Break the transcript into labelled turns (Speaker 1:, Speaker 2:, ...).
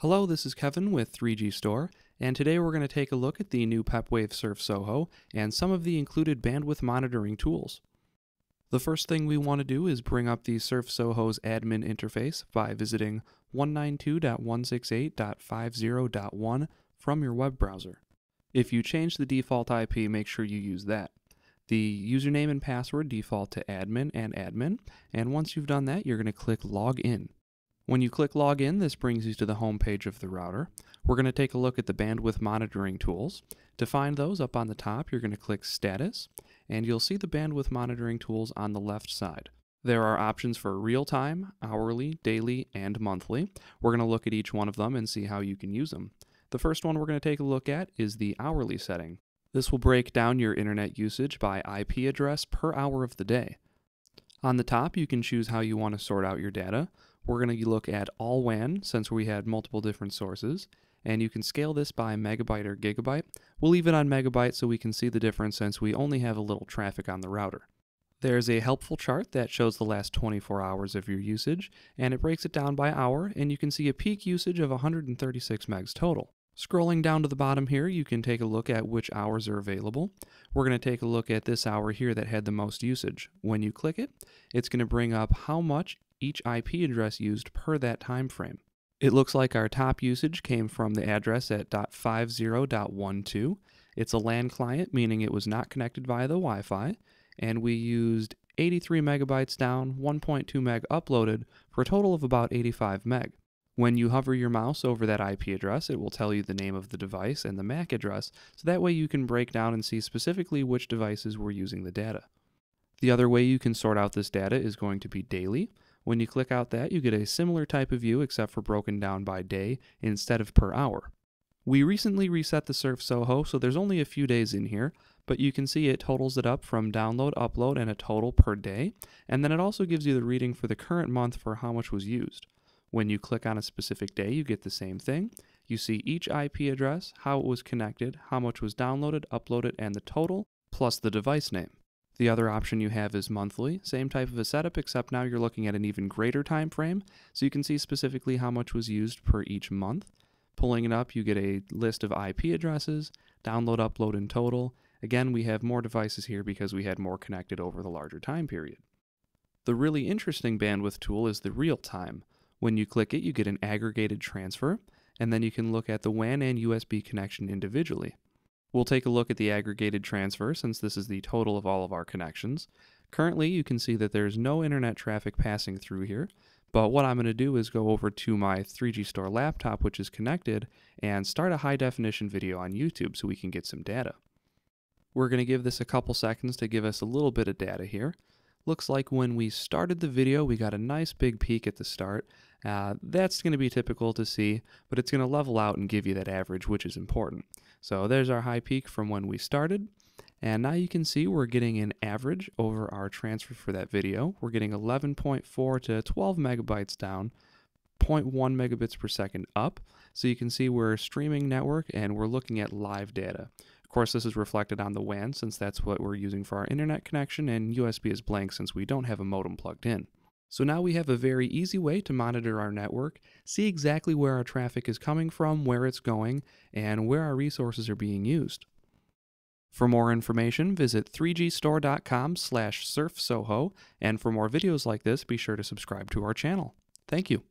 Speaker 1: Hello, this is Kevin with 3G Store, and today we're going to take a look at the new PepWave Surf Soho and some of the included bandwidth monitoring tools. The first thing we want to do is bring up the Surf Soho's admin interface by visiting 192.168.50.1 from your web browser. If you change the default IP, make sure you use that. The username and password default to admin and admin, and once you've done that, you're going to click Log In. When you click Login, this brings you to the home page of the router. We're going to take a look at the bandwidth monitoring tools. To find those up on the top, you're going to click Status, and you'll see the bandwidth monitoring tools on the left side. There are options for real-time, hourly, daily, and monthly. We're going to look at each one of them and see how you can use them. The first one we're going to take a look at is the hourly setting. This will break down your internet usage by IP address per hour of the day. On the top, you can choose how you want to sort out your data. We're going to look at all WAN since we had multiple different sources, and you can scale this by megabyte or gigabyte. We'll leave it on megabyte so we can see the difference since we only have a little traffic on the router. There's a helpful chart that shows the last 24 hours of your usage, and it breaks it down by hour, and you can see a peak usage of 136 megs total. Scrolling down to the bottom here, you can take a look at which hours are available. We're going to take a look at this hour here that had the most usage. When you click it, it's going to bring up how much each IP address used per that time frame. It looks like our top usage came from the address at .50.12. It's a LAN client, meaning it was not connected via the Wi-Fi, and we used 83 megabytes down, 1.2 meg uploaded, for a total of about 85 meg. When you hover your mouse over that IP address, it will tell you the name of the device and the MAC address, so that way you can break down and see specifically which devices were using the data. The other way you can sort out this data is going to be daily. When you click out that, you get a similar type of view except for broken down by day instead of per hour. We recently reset the Surf Soho, so there's only a few days in here, but you can see it totals it up from download, upload, and a total per day, and then it also gives you the reading for the current month for how much was used. When you click on a specific day, you get the same thing. You see each IP address, how it was connected, how much was downloaded, uploaded, and the total, plus the device name. The other option you have is monthly, same type of a setup except now you're looking at an even greater time frame, so you can see specifically how much was used per each month. Pulling it up, you get a list of IP addresses, download, upload, and total. Again, we have more devices here because we had more connected over the larger time period. The really interesting bandwidth tool is the real time. When you click it, you get an aggregated transfer, and then you can look at the WAN and USB connection individually. We'll take a look at the aggregated transfer since this is the total of all of our connections. Currently, you can see that there's no internet traffic passing through here, but what I'm going to do is go over to my 3G Store laptop, which is connected, and start a high definition video on YouTube so we can get some data. We're going to give this a couple seconds to give us a little bit of data here. Looks like when we started the video, we got a nice big peak at the start. Uh, that's going to be typical to see, but it's going to level out and give you that average, which is important. So there's our high peak from when we started. And now you can see we're getting an average over our transfer for that video. We're getting 11.4 to 12 megabytes down, 0.1 megabits per second up. So you can see we're a streaming network and we're looking at live data. Of course, this is reflected on the WAN since that's what we're using for our internet connection, and USB is blank since we don't have a modem plugged in. So now we have a very easy way to monitor our network, see exactly where our traffic is coming from, where it's going, and where our resources are being used. For more information, visit 3gstore.com slash surfsoho, and for more videos like this, be sure to subscribe to our channel. Thank you.